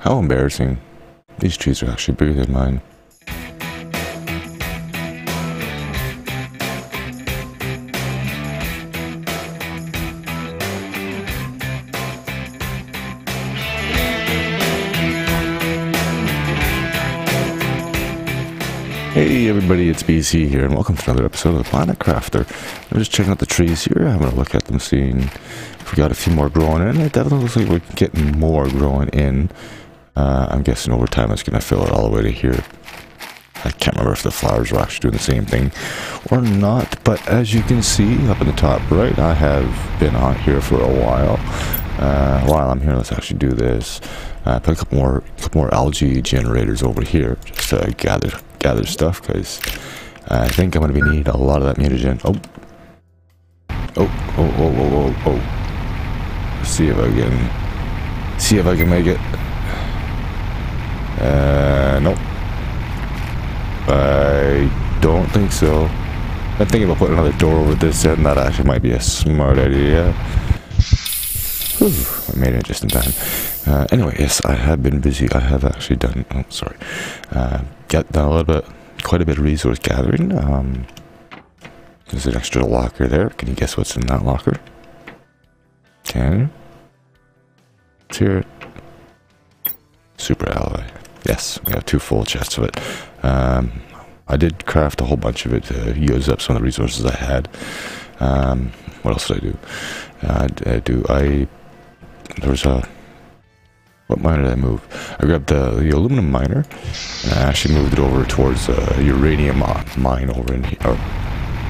How embarrassing. These trees are actually bigger than mine. Hey everybody, it's BC here, and welcome to another episode of the Planet Crafter. I'm just checking out the trees here, having a look at them, seeing if we got a few more growing in. It definitely looks like we're getting more growing in. Uh, I'm guessing over time it's going to fill it all the way to here. I can't remember if the flowers are actually doing the same thing or not, but as you can see up in the top right, I have been on here for a while. Uh, while I'm here, let's actually do this. Uh, put a couple more, couple more algae generators over here just to gather gather stuff because I think I'm going to be need a lot of that mutagen. Oh. Oh, oh, oh, oh, oh, oh. See if I can, see if I can make it. Uh, nope. I don't think so. I'm thinking about putting another door over this end. That actually might be a smart idea. Whew, I made it just in time. Uh, anyway, yes, I have been busy. I have actually done. Oh, sorry. Uh, get done a little bit, quite a bit of resource gathering. Um, there's an extra locker there. Can you guess what's in that locker? Can you? Let's hear it. Super alloy. Yes, we have two full chests of it. Um, I did craft a whole bunch of it to use up some of the resources I had. Um, what else did I do? Uh, I do I there was a what miner did I move? I grabbed the, the aluminum miner and I actually moved it over towards a uranium mine over in here, or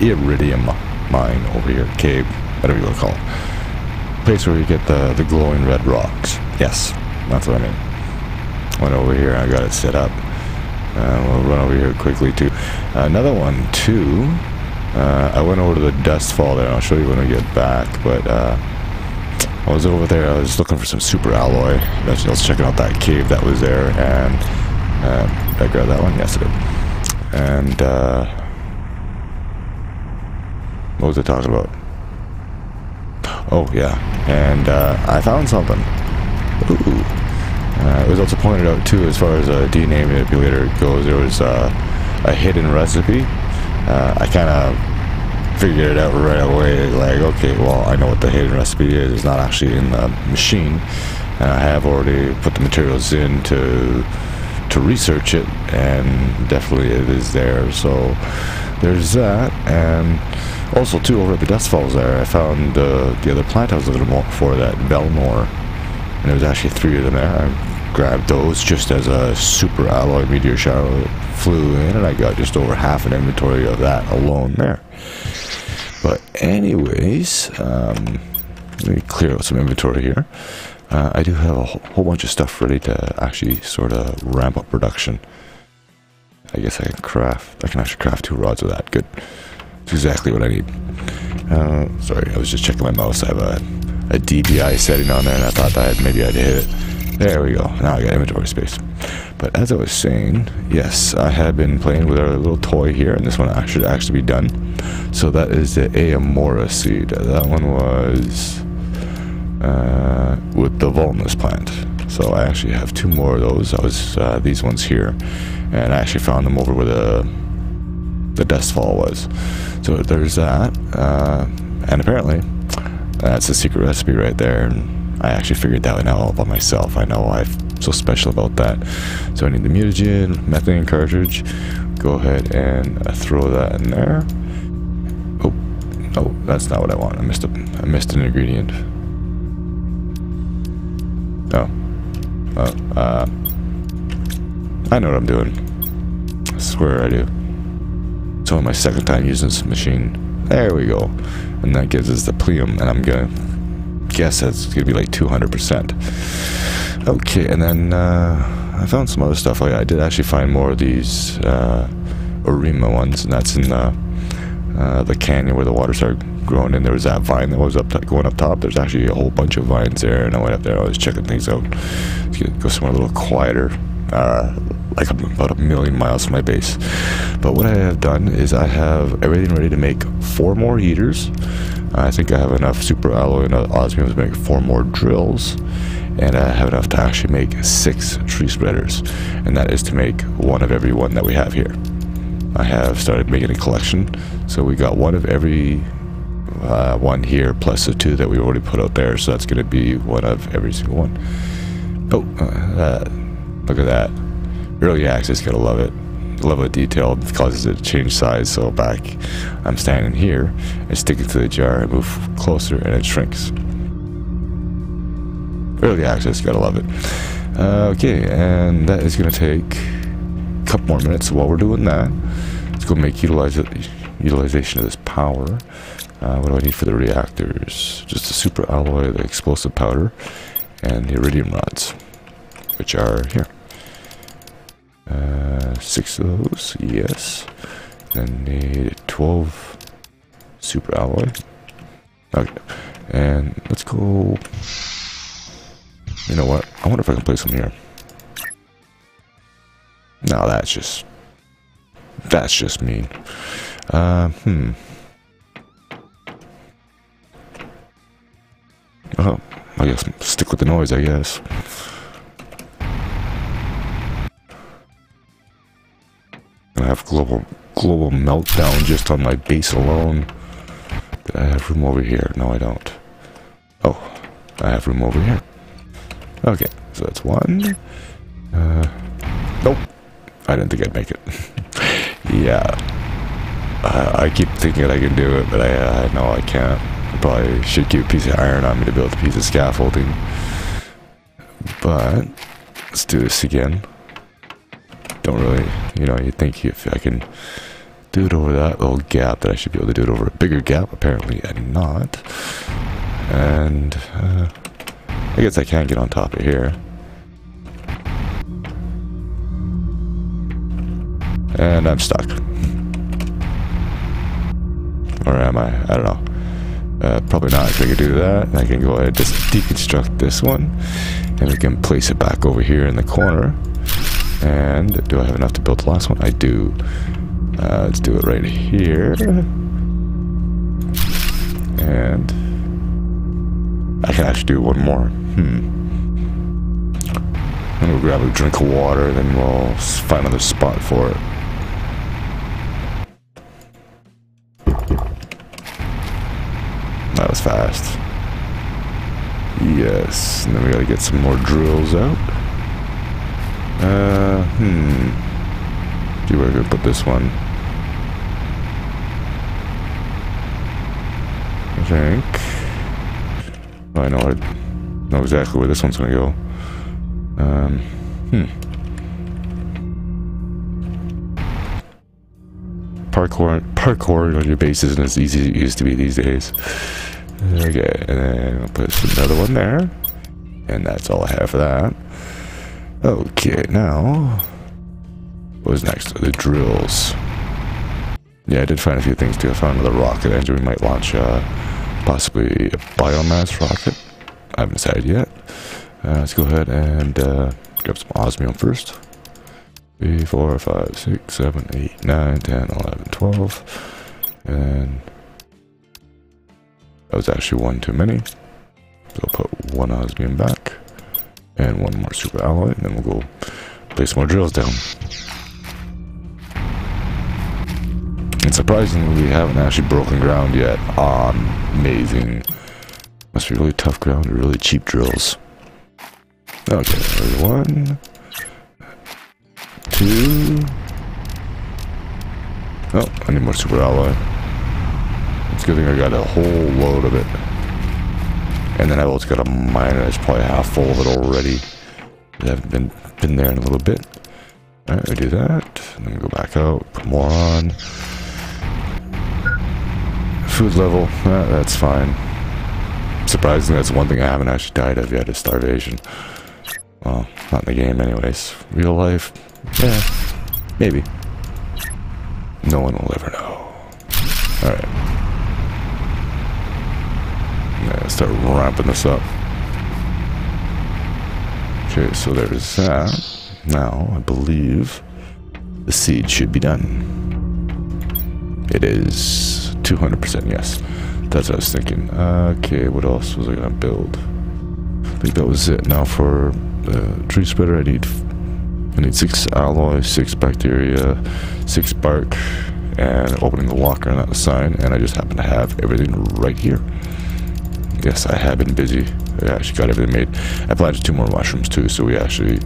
iridium mine over here, cave, whatever you want to call it. Place where you get the, the glowing red rocks. Yes, that's what I mean. Went over here, I got it set up. Uh, we'll run over here quickly too. Uh, another one too. Uh, I went over to the dust fall there. I'll show you when we get back, but uh, I was over there, I was looking for some super alloy. I was checking out that cave that was there, and uh, I grabbed that one? Yes, I did. And, uh, what was I talking about? Oh, yeah. And I found something. Ooh. Uh, it was also pointed out, too, as far as a DNA manipulator goes, there was uh, a hidden recipe. Uh, I kind of figured it out right away. Like, okay, well, I know what the hidden recipe is. It's not actually in the machine, and I have already put the materials in to to research it, and definitely it is there. So there's that, and also too over at the Dust Falls there, I found uh, the other plant I was looking for that Velnor, and there was actually three of them there. I grabbed those just as a super alloy meteor shower flew in, and I got just over half an inventory of that alone there. But anyways, um, let me clear out some inventory here. Uh, I do have a whole bunch of stuff ready to actually sort of ramp up production. I guess I can craft, I can actually craft two rods of that. Good. It's exactly what I need. Uh, sorry, I was just checking my mouse. I have a, a DPI setting on there and I thought that maybe I'd hit it. There we go. Now I got inventory space. But as I was saying, yes, I have been playing with our little toy here, and this one should actually be done. So that is the Aemora seed. That one was uh, with the Vulnus plant. So I actually have two more of those. That was uh, these ones here, and I actually found them over where the the dust fall was. So there's that, uh, and apparently that's a secret recipe right there. I actually figured that one out all by myself. I know I'm so special about that. So I need the mutagen, methane cartridge. Go ahead and throw that in there. Oh, oh, that's not what I want. I missed a, I missed an ingredient. Oh, oh, uh, I know what I'm doing. I swear I do. It's only my second time using this machine. There we go. And that gives us the Pleom, and I'm gonna guess that's gonna be like 200%. Okay, and then uh, I found some other stuff. Oh I did actually find more of these uh, Arima ones, and that's in the, uh, the canyon where the water started growing. And there was that vine that was up going up top. There's actually a whole bunch of vines there, and I went up there. I was checking things out. Go somewhere a little quieter, uh, like about a million miles from my base. But what I have done is I have everything ready to make four more heaters. I think I have enough super alloy and osmium to make four more drills and I have enough to actually make six tree spreaders, and that is to make one of every one that we have here. I have started making a collection, so we got one of every uh, one here, plus the two that we already put out there, so that's going to be one of every single one. Oh, uh, look at that. Early access, gotta love it. Level of detail causes it to change size, so back I'm standing here, I stick it to the jar, I move closer, and it shrinks. Early access, gotta love it. Uh, okay, and that is gonna take a couple more minutes while we're doing that. Let's go make utilize utilization of this power. Uh, what do I need for the reactors? Just a super alloy, the explosive powder, and the iridium rods, which are here. Uh, six of those, yes. Then need 12 super alloy. Okay, and let's go. You know what? I wonder if I can place them here. No, that's just that's just mean. Uh, hmm. Oh, I guess stick with the noise. I guess. Have global global meltdown just on my base alone. Do I have room over here? No, I don't. Oh, I have room over here. Okay, so that's one. Uh, nope. I didn't think I'd make it. yeah. I, I, keep thinking I can do it, but I uh, know I can't. I probably should keep a piece of iron on me to build a piece of scaffolding. But, let's do this again don't really, you know, you think if I can do it over that little gap that I should be able to do it over a bigger gap. Apparently I'm not. And uh, I guess I can get on top of here. And I'm stuck. Or am I? I don't know. Uh, probably not. If I can do that, I can go ahead and just deconstruct this one. And we can place it back over here in the corner. And do I have enough to build the last one? I do. Uh, let's do it right here. And I can actually do one more. Hmm. I'm gonna grab a drink of water, then we'll find another spot for it. That was fast. Yes, and then we gotta get some more drills out. Uh, hmm. Do I put this one. I think. Oh, I know I know exactly where this one's gonna go. Um, hmm. Parkour, parkour on your base isn't as easy as it used to be these days. Okay, and then I'll put another one there. And that's all I have for that. Okay, now... What's next? The drills. Yeah, I did find a few things too. I found another rocket engine. We might launch uh, possibly a biomass rocket. I haven't decided yet. Uh, let's go ahead and uh, grab some osmium first. 3, 4, 5, 6, 7, 8, 9, 10, 11, 12. And that was actually one too many. So I'll put one osmium back. And one more super alloy, and then we'll go place more drills down. And surprisingly, we haven't actually broken ground yet. amazing. Must be really tough ground or really cheap drills. Okay, there's one. Two. Oh, I need more super alloy. It's good thing I got a whole load of it. And then I also got a miner that's probably half full of it already. I haven't been, been there in a little bit. Alright, we do that. And then go back out, put more on. Food level, uh, that's fine. Surprisingly, that's one thing I haven't actually died of yet, is starvation. Well, not in the game anyways. Real life, yeah, maybe. No one will ever know. Alright. Yeah, start wrapping this up. Okay, so there's that. Now, I believe the seed should be done. It is 200% yes. That's what I was thinking. Okay, what else was I gonna build? I think that was it. Now for the tree spreader, I need I need six alloy, six bacteria, six bark, and opening the locker on that sign. And I just happen to have everything right here. Yes, I have been busy. I actually got everything made. I planted two more mushrooms too, so we actually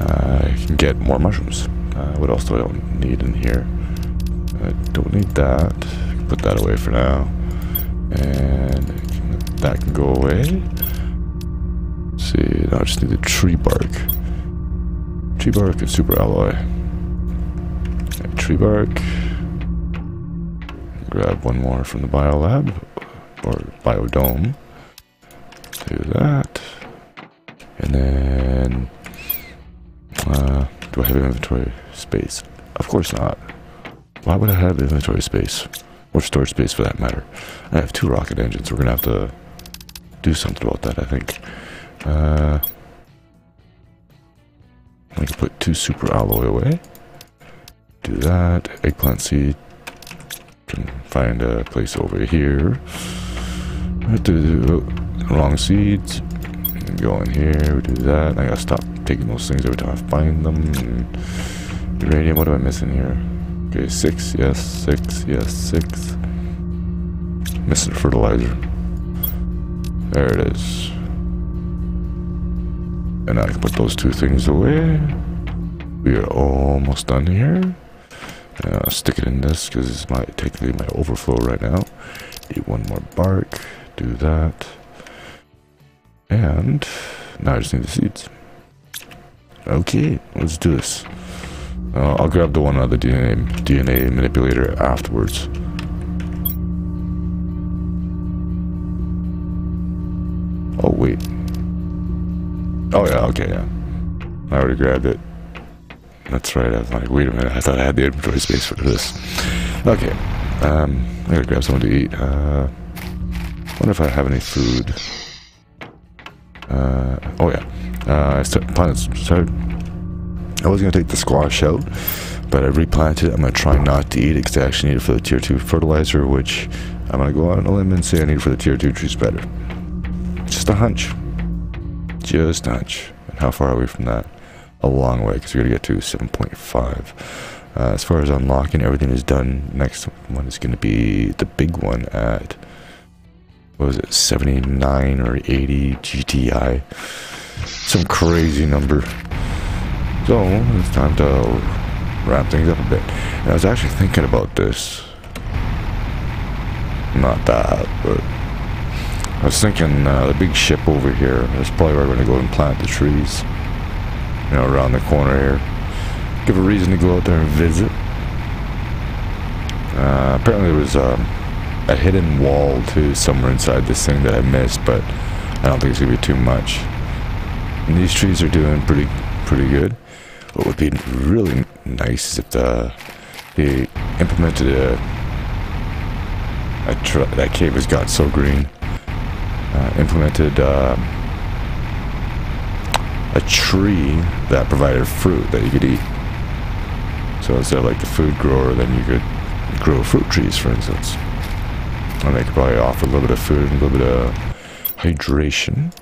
uh, can get more mushrooms. Uh, what else do I don't need in here? I don't need that. Put that away for now. And that can go away. Let's see, now I just need the tree bark. Tree bark and super alloy. Okay, tree bark. Grab one more from the biolab or biodome. Do that. And then uh, do I have inventory space? Of course not. Why would I have inventory space? Or storage space for that matter. I have two rocket engines. We're gonna have to do something about that, I think. Uh, I can put two super alloy away. Do that. Eggplant seed. Can find a place over here. I have to do wrong seeds. Go in here, do that. I gotta stop taking those things every time I find them. Uranium, what am I missing here? Okay, six, yes, six, yes, six. Missing fertilizer. There it is. And I can put those two things away. We are almost done here. Uh, stick it in this because it's my technically my overflow right now. Need one more bark. Do that. And now I just need the seeds. Okay, let's do this. Uh, I'll grab the one on the DNA, DNA manipulator afterwards. Oh, wait. Oh, yeah, okay, yeah. I already grabbed it. That's right, I was like, wait a minute, I thought I had the inventory space for this. Okay, um, I gotta grab something to eat. Uh, wonder if I have any food. Uh, oh yeah. Uh, I started, started, I was gonna take the squash out, but I replanted it. I'm gonna try not to eat it because I actually need it for the tier 2 fertilizer, which I'm gonna go out on a limb and say I need for the tier 2 trees better. Just a hunch. Just a hunch. And how far are we from that? A long way, because we're gonna get to 7.5. Uh, as far as unlocking, everything is done. Next one is gonna be the big one at what was it, 79 or 80 GTI. Some crazy number. So, it's time to wrap things up a bit. And I was actually thinking about this. Not that, but I was thinking uh, the big ship over here. That's probably where we're going to go and plant the trees. You know, around the corner here. Give a reason to go out there and visit. Uh, apparently there was um, a hidden wall too somewhere inside this thing that I missed, but I don't think it's gonna be too much. And these trees are doing pretty pretty good. What would be really nice is if the they implemented a, a that cave has got so green. Uh, implemented uh, a tree that provided fruit that you could eat. So instead of like the food grower, then you could grow fruit trees, for instance. And they could probably offer a little bit of food and a little bit of hydration.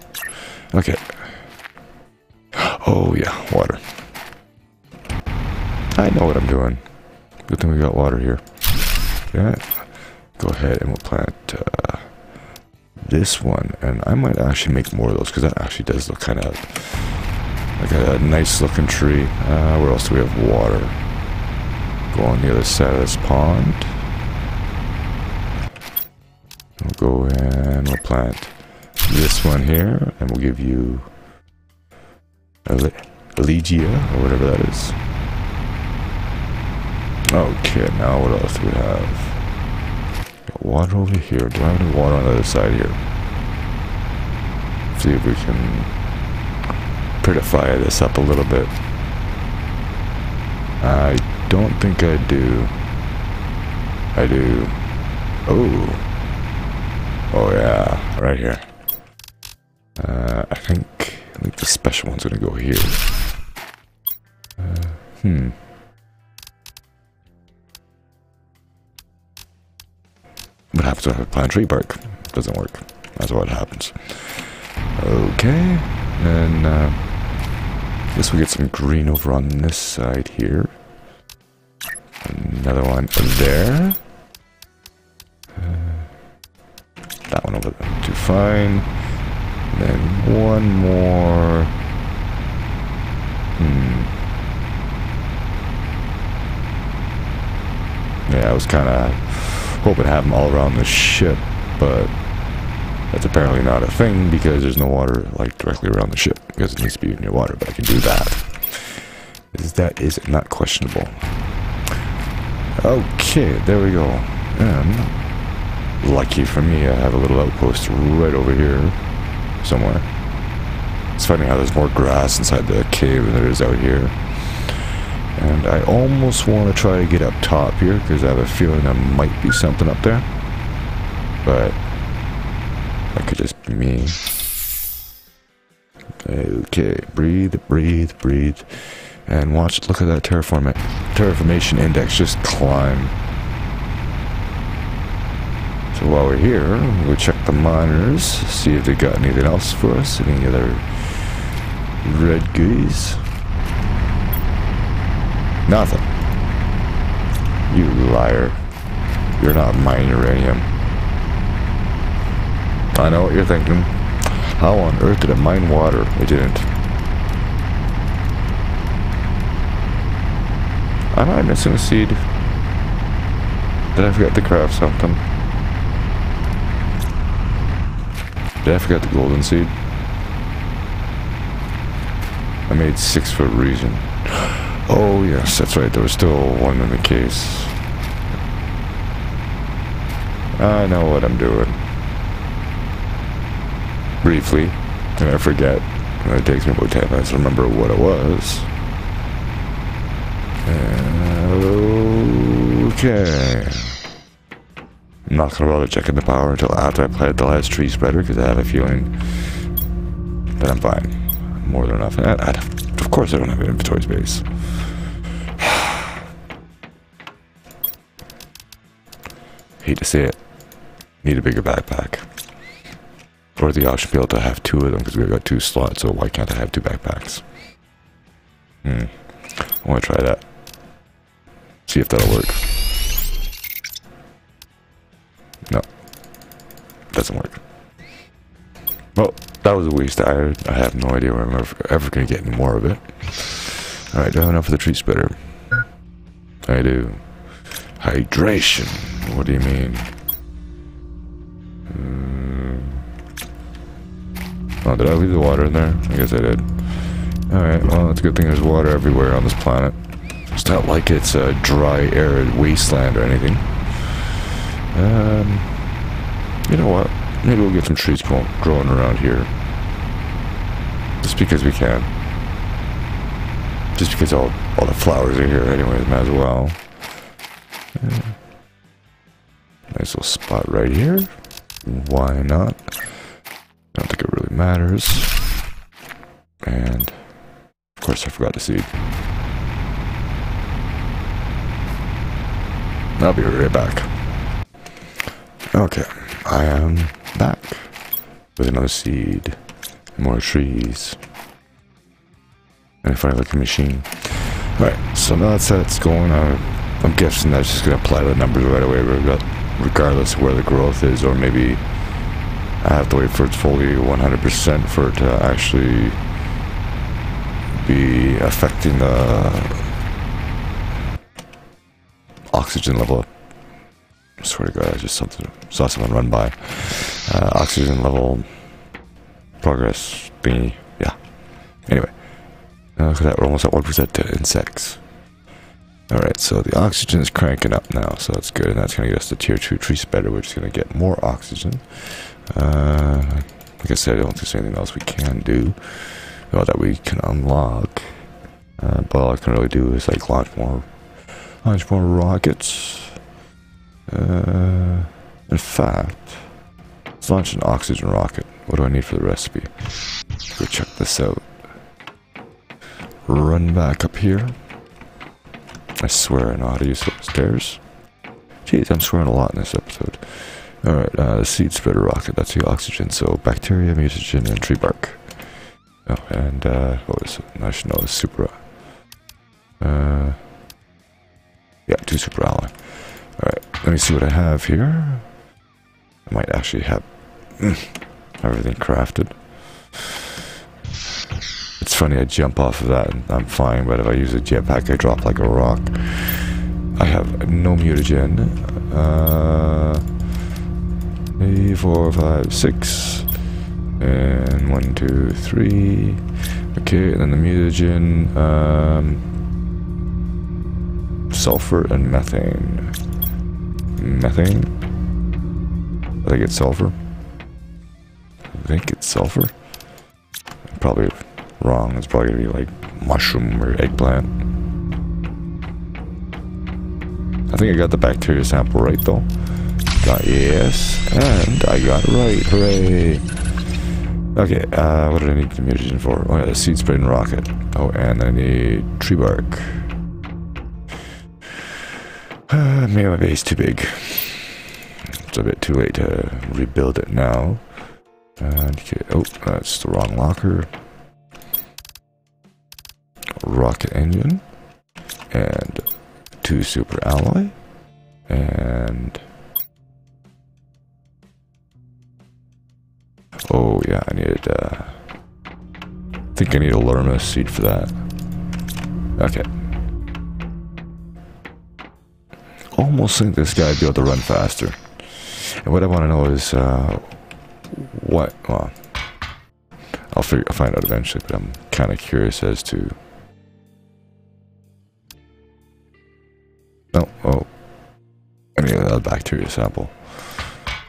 Okay. Oh, yeah, water. I know what I'm doing. Good thing we got water here. Yeah. Go ahead and we'll plant uh, this one. And I might actually make more of those because that actually does look kind of like a, nice looking tree. Uh, where else do we have water? Go on the other side of this pond. Go and we'll plant this one here, and we'll give you Elegea, or whatever that is. Okay, now what else do we have? Got water over here. Do I have any water on the other side here? see if we can prettify this up a little bit. I don't think I do. I do. Oh. Oh yeah, right here. Uh, I think I think the special one's gonna go here. Uh, hmm. What happens when I plant tree bark? Doesn't work. That's what happens. Okay, and uh, guess we get some green over on this side here. Another one there. That one over there. Too fine. Then one more. Hmm. Yeah, I was kind of hoping to have them all around the ship, but that's apparently not a thing because there's no water like directly around the ship because it needs to be near water, but I can do that. Is that is not questionable. Okay, there we go. And lucky for me, I have a little outpost right over here somewhere. It's funny how there's more grass inside the cave than there is out here. And I almost want to try to get up top here because I have a feeling there might be something up there. But that could just be me. Okay, breathe, breathe, breathe. And watch, look at that terraform terraformation index just climb. So while we're here, we'll check the miners, see if they got anything else for us, any other red goodies. Nothing. You liar. You're not mining uranium. I know what you're thinking. How on earth did it mine water? It didn't. Am I missing a seed? Did I forget to craft something? Did I forget the golden seed? I made six for a reason. Oh yes, that's right, there was still one in the case. I know what I'm doing. Briefly, and I forget. And it takes me about 10 minutes to remember what it was. Okay. I'm not gonna bother checking the power until after I plant the last tree spreader because I have a feeling that I'm fine. More than enough. I, I, of course I don't have an inventory space. Hate to say it. Need a bigger backpack. Or the option to be able to have two of them because we've got two slots, so why can't I have two backpacks? Hmm. I want to try that. See if that'll work. No. Doesn't work. Well, that was a waste. I, I have no idea where I'm ever, ever going to get any more of it. Alright, do I have enough for the tree spreader? I do. Hydration. What do you mean? Uh, oh, did I leave the water in there? I guess I did. Alright, well, it's a good thing there's water everywhere on this planet. It's not like it's a dry, arid wasteland or anything. Um, you know what? Maybe we'll get some trees growing, around here. Just because we can. Just because all, all the flowers are here anyways, might as well. Yeah. Nice little spot right here. Why not? Don't think it really matters. And, of course, I forgot to seed. I'll be right back. Okay, I am back with another seed, more trees, and a funny looking machine. Alright, so now that that's going, I'm guessing that's just going to apply the numbers right away, regardless of where the growth is, or maybe I have to wait for it fully 100% for it to actually be affecting the oxygen level. I swear to God, I just something, saw someone run by. Uh, oxygen level progress thingy. Yeah. Anyway. Uh, that, we're almost at 1% to insects. Alright, so the oxygen is cranking up now, so that's good, and that's going to get us to tier 2 tree spreader, which is going to get more oxygen. Uh, like I said, I don't think there's anything else we can do, or that we can unlock. Uh, but all I can really do is like launch more Launch more rockets. Uh, in fact, let's launch an oxygen rocket. What do I need for the recipe? Let's go check this out. Run back up here. I swear I know how to use those stairs. Jeez, I'm swearing a lot in this episode. Alright, uh, seed spreader rocket, that's the oxygen. So bacteria, mutagen, and tree bark. Oh, and uh, what was it? I should know, super. Uh, yeah, two super alloy. Alright, let me see what I have here. I might actually have mm, everything crafted. It's funny, I jump off of that and I'm fine, but if I use a jetpack, I drop like a rock. I have no mutagen. Uh, three, four, five, six. And one, two, three. Okay, and then the mutagen, um, sulfur and methane. Methane? I think it's sulfur. I think it's sulfur. Probably wrong. It's probably gonna be like mushroom or eggplant. I think I got the bacteria sample right though. Got yes, and I got it right. Hooray! Okay, uh, what did I need the mutagen for? Oh yeah, the seed spreading rocket. Oh, and I need tree bark. Uh, my base too big. It's a bit too late to rebuild it now. Okay. Oh, that's the wrong locker rocket engine and two super alloy and oh yeah I needed uh I think I need a Lirma seed for that okay almost think this guy would be able to run faster and what I want to know is uh what well I'll figure I'll find out eventually but I'm kind of curious as to Oh, oh. I need a bacteria sample.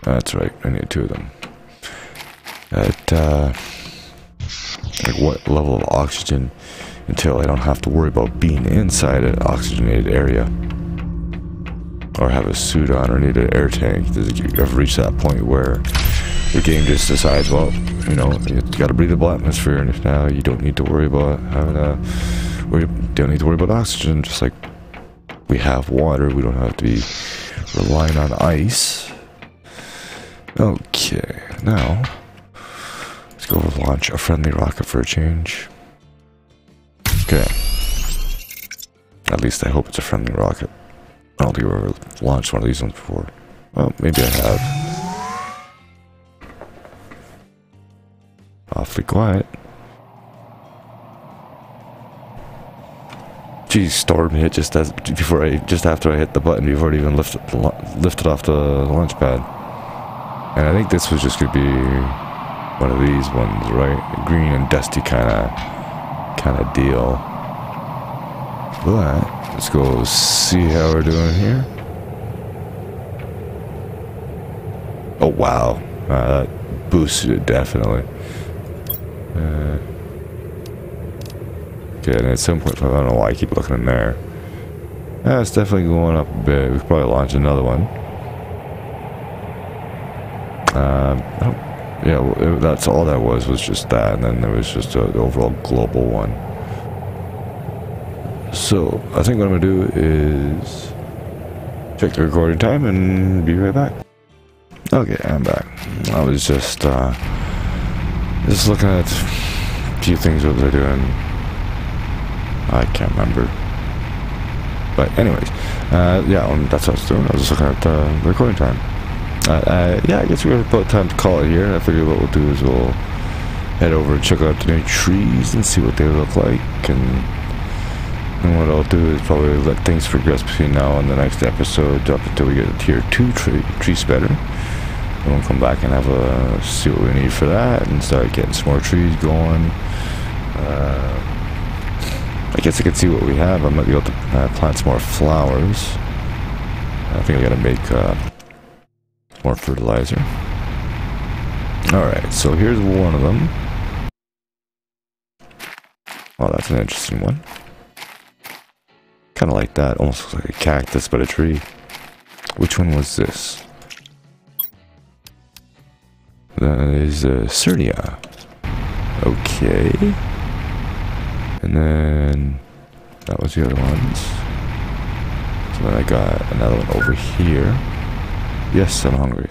That's right, I need two of them. At, uh, like what level of oxygen until I don't have to worry about being inside an oxygenated area. Or have a suit on or need an air tank. Does it ever reach that point where the game just decides, well, you know, you gotta breathe the atmosphere and if now you don't need to worry about having a, you don't need to worry about oxygen, just like we have water, we don't have to be relying on ice. Okay, now let's go launch a friendly rocket for a change. Okay. At least I hope it's a friendly rocket. I don't think I've ever launched one of these ones before. Well, maybe I have. Awfully quiet. Geez, storm hit just as before I just after I hit the button before it even lifted lifted off the launch pad. And I think this was just gonna be one of these ones, right? Green and dusty kind of kind of deal. But let's go see how we're doing here. Oh wow, uh, that boosted it definitely. Uh, Okay, and at some point, I don't know why I keep looking in there. Yeah, it's definitely going up a bit. We could probably launch another one. Um, oh, yeah, that's all that was, was just that, and then there was just an overall global one. So, I think what I'm going to do is check the recording time and be right back. Okay, I'm back. I was just, uh, just looking at a few things what they're doing I can't remember. But anyways, uh, yeah, um, that's what I was doing. I was just looking at uh, the recording time. Uh, uh, yeah, I guess we're about time to call it here. I figure what we'll do is we'll head over and check out the new trees and see what they look like. And, and what I'll do is probably let things progress between now and the next episode up until we get a tier 2 tree, tree spreader. And we'll come back and have a see what we need for that and start getting some more trees going. Uh, I guess I can see what we have. I might be able to uh, plant some more flowers. I think I gotta make uh, more fertilizer. Alright, so here's one of them. Oh, that's an interesting one. Kind of like that. Almost looks like a cactus, but a tree. Which one was this? That is uh, Cernia. Okay. And then that was the other ones. So then I got another one over here. Yes, I'm hungry.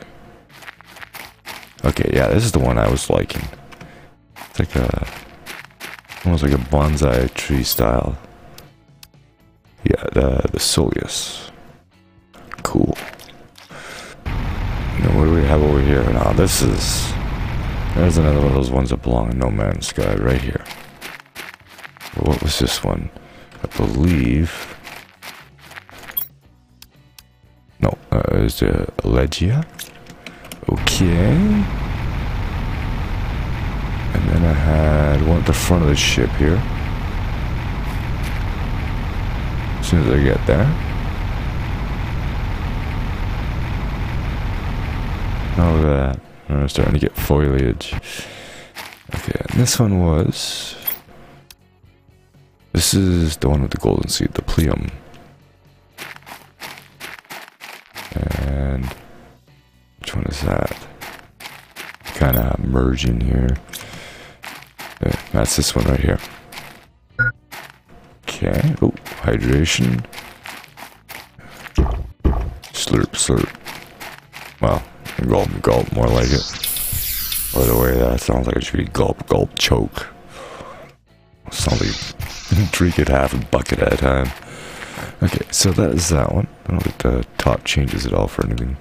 Okay, yeah, this is the one I was liking. It's like a almost like a bonsai tree style. Yeah, the the Soleus. Cool. Now what do we have over here? Now this is there's another one of those ones that belong in No Man's Sky right here. What was this one? I believe. No, uh, is the Legia? Okay. And then I had one at the front of the ship here. As soon as I get there. Oh, look at that. I'm starting to get foliage. Okay, and this one was... This is the one with the golden seed, the Pleom. And... Which one is that? Kind of merging here. Yeah, that's this one right here. Okay. Hydration. Slurp, slurp. Well, gulp, gulp, more like it. By the way, that sounds like it should be gulp, gulp, choke. Sounds like drink it half a bucket at a time. Okay, so that is that one. I don't think the top changes at all for anything.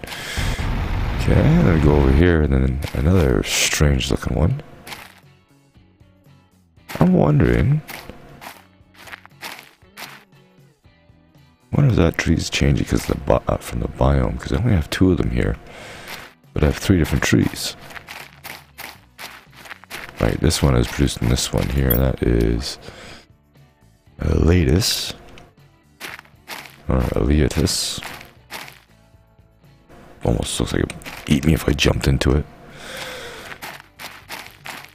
Okay, then go over here, and then another strange looking one. I'm wondering. Wonder if that tree's changing because the uh, from the biome, because I only have two of them here, but I have three different trees. Right, this one is producing this one here. That is Elatus or Aleatus. Almost looks like it eat me if I jumped into it.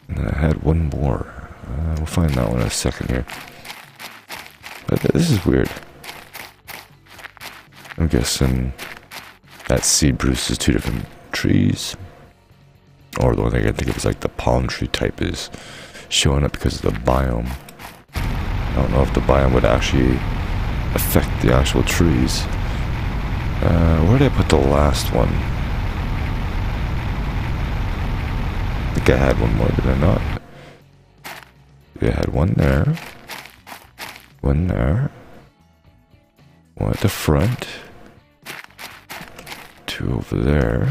And I had one more. Uh, we'll find that one in a second here. But this is weird. I'm guessing that seed produces two different trees. Or the one thing I can think of is like the palm tree type is showing up because of the biome. I don't know if the biome would actually affect the actual trees. Uh, where did I put the last one? I think I had one more, did I not? I had one there. One there. One at the front. Over there.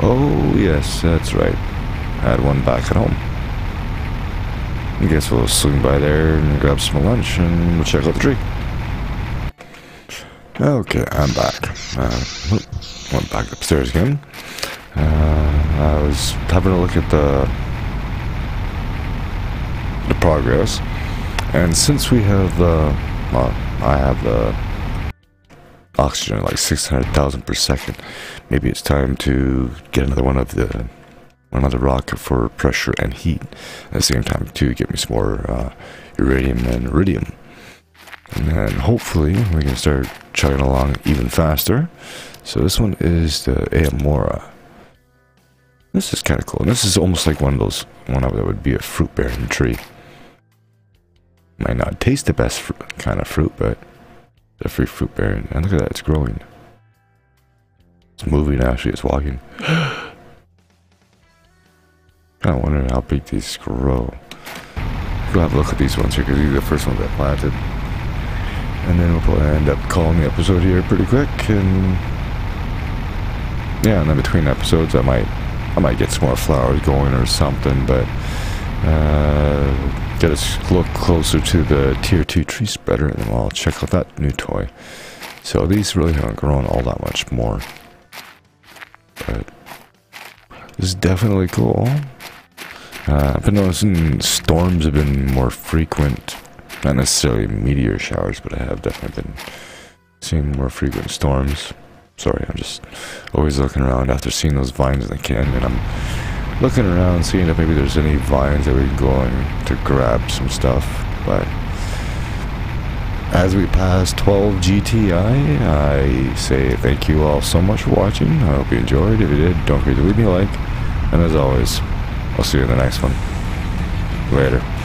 Oh, yes, that's right. I had one back at home. I guess we'll swing by there and grab some lunch and we'll check out the tree. Okay, I'm back. Uh, went back upstairs again. Uh, I was having a look at the the progress, and since we have the, well, I have the oxygen like 600,000 per second, maybe it's time to get another one of the another rocket for pressure and heat at the same time to get me some more uh, uranium and iridium. And then hopefully we can start chugging along even faster. So this one is the Aemora. This is kind of cool. This is almost like one of those, one of that would be a fruit bearing tree. Might not taste the best kind of fruit, but the free fruit bearing. And look at that, it's growing. It's moving actually, it's walking. kind of wondering how big these grow. Go have a look at these ones here because these are the first ones I planted. And then we'll probably end up calling the episode here pretty quick and yeah, and then between episodes I might I might get some more flowers going or something, but uh, get us look closer to the tier 2 tree spreader and then I'll check out that new toy. So these really haven't grown all that much more. But this is definitely cool. Uh, I've been noticing storms have been more frequent. Not necessarily meteor showers, but I have definitely been seeing more frequent storms. Sorry, I'm just always looking around after seeing those vines in the canyon. I'm looking around, seeing if maybe there's any vines that we can go in to grab some stuff. But as we pass 12 GTI, I say thank you all so much for watching. I hope you enjoyed. If you did, don't forget to leave me a like. And as always, I'll see you in the next one. Later.